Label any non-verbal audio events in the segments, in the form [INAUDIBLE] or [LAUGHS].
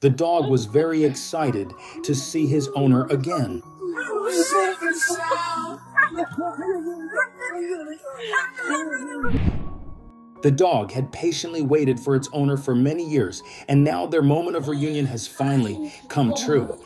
The dog was very excited to see his owner again. The dog had patiently waited for its owner for many years, and now their moment of reunion has finally come true.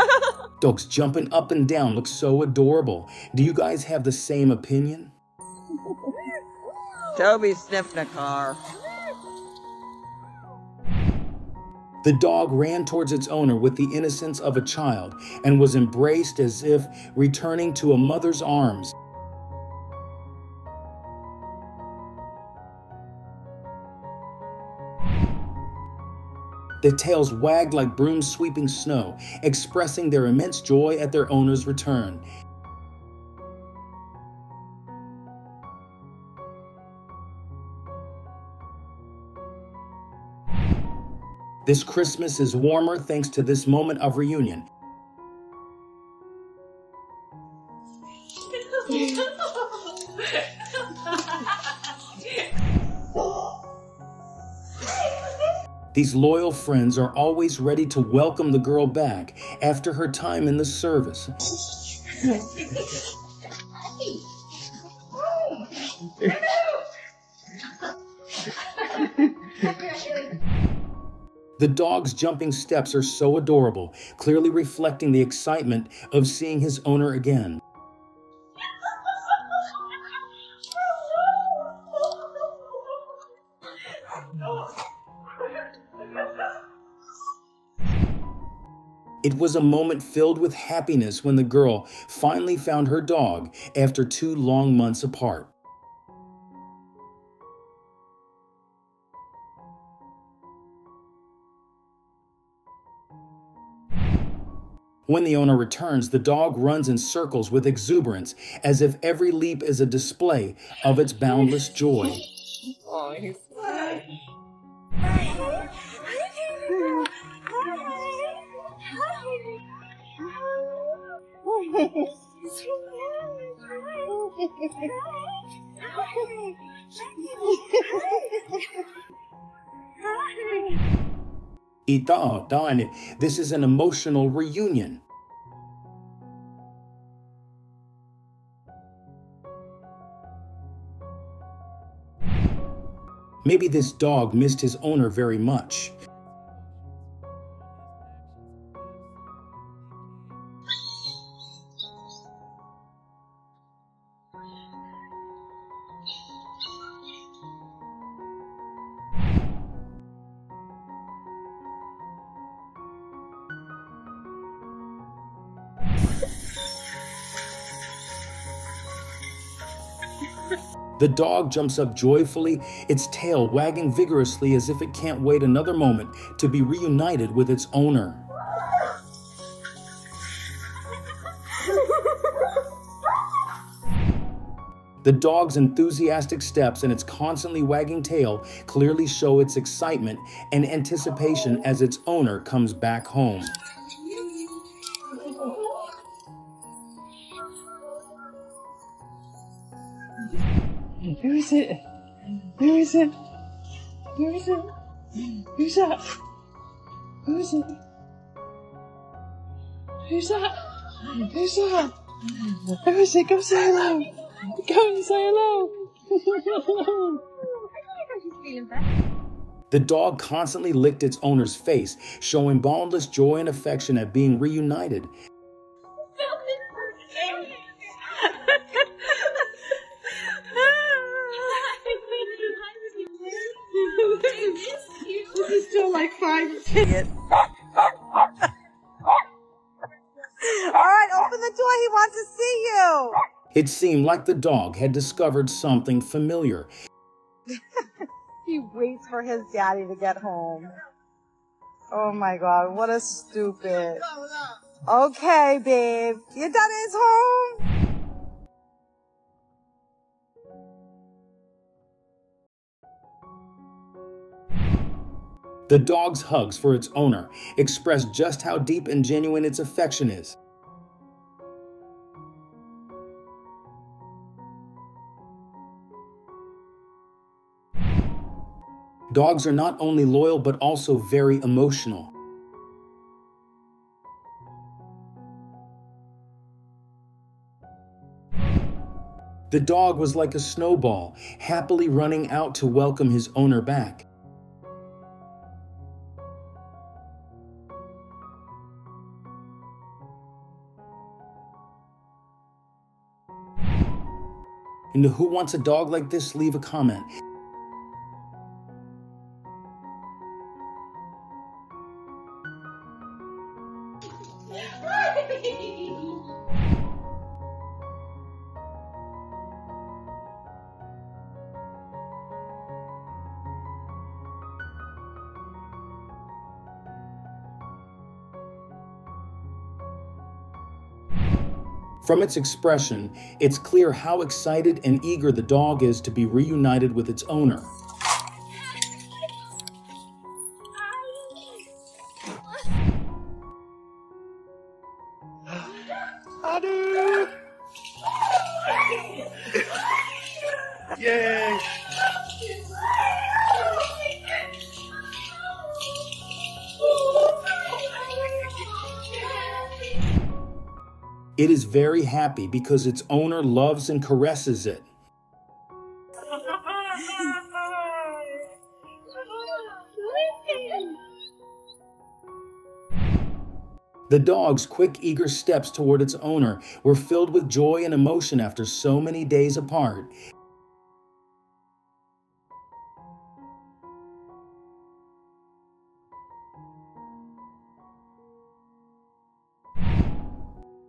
[LAUGHS] Dogs jumping up and down look so adorable. Do you guys have the same opinion? [LAUGHS] Toby sniffed a car. The dog ran towards its owner with the innocence of a child and was embraced as if returning to a mother's arms. Their tails wagged like brooms sweeping snow, expressing their immense joy at their owner's return. This Christmas is warmer thanks to this moment of reunion. [LAUGHS] [LAUGHS] These loyal friends are always ready to welcome the girl back after her time in the service. The dog's jumping steps are so adorable, clearly reflecting the excitement of seeing his owner again. It was a moment filled with happiness when the girl finally found her dog after two long months apart. When the owner returns, the dog runs in circles with exuberance, as if every leap is a display of its boundless joy. Ita, darn this is an emotional reunion. Maybe this dog missed his owner very much. The dog jumps up joyfully, its tail wagging vigorously as if it can't wait another moment to be reunited with its owner. The dog's enthusiastic steps and its constantly wagging tail clearly show its excitement and anticipation as its owner comes back home. Who is it? Who is it? Who is it? Who's that? Who is it? Who's that? Who's that? Who is it? Go say hello. Go and say hello. The dog constantly licked its owner's face, showing boundless joy and affection at being reunited. He's like five. idiot. All right, open the door. He wants to see you. It seemed like the dog had discovered something familiar. [LAUGHS] He waits for his daddy to get home. Oh my god, what a stupid. Okay, babe. Your daddy is home. The dog's hugs for its owner express just how deep and genuine its affection is. Dogs are not only loyal but also very emotional. The dog was like a snowball, happily running out to welcome his owner back. And who wants a dog like this? Leave a comment. From its expression, it's clear how excited and eager the dog is to be reunited with its owner. Yay! It is very happy because its owner loves and caresses it. The dog's quick, eager steps toward its owner were filled with joy and emotion after so many days apart.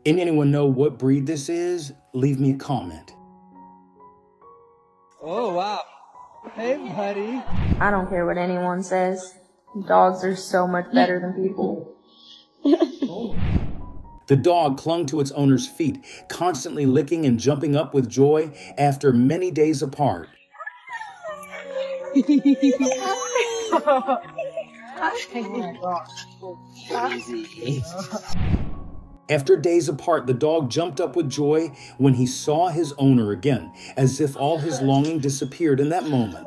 And anyone know what breed this is? Leave me a comment. Oh, wow. Hey, buddy. I don't care what anyone says. Dogs are so much better than people. [LAUGHS] The dog clung to its owner's feet, constantly licking and jumping up with joy after many days apart. [LAUGHS] Oh [LAUGHS] After days apart, the dog jumped up with joy when he saw his owner again, as if all his longing disappeared in that moment.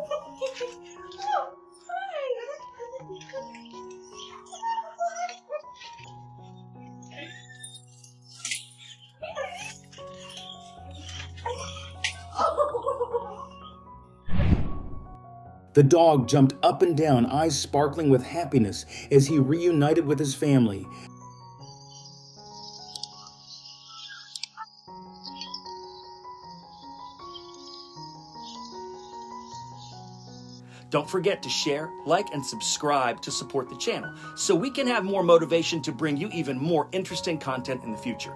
The dog jumped up and down, eyes sparkling with happiness as he reunited with his family. Don't forget to share, like, and subscribe to support the channel so we can have more motivation to bring you even more interesting content in the future.